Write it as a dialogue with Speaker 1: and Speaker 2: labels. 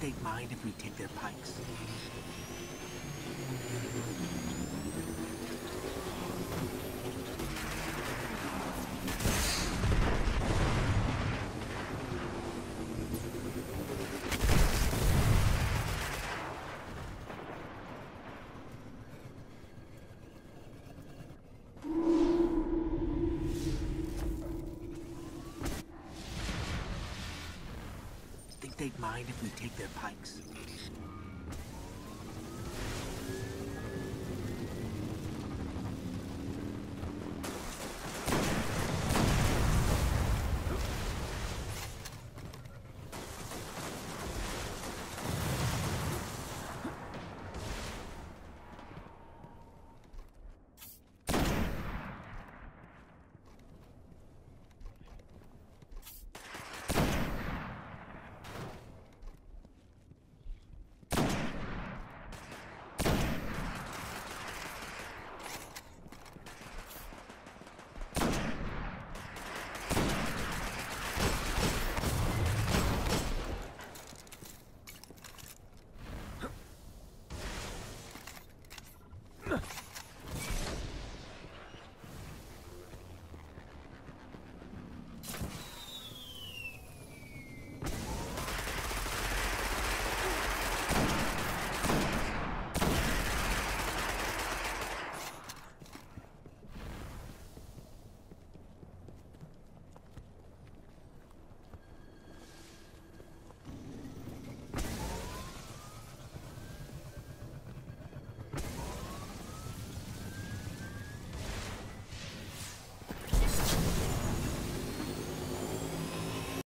Speaker 1: they'd mind if we take their pikes? They'd mind if we take their pikes?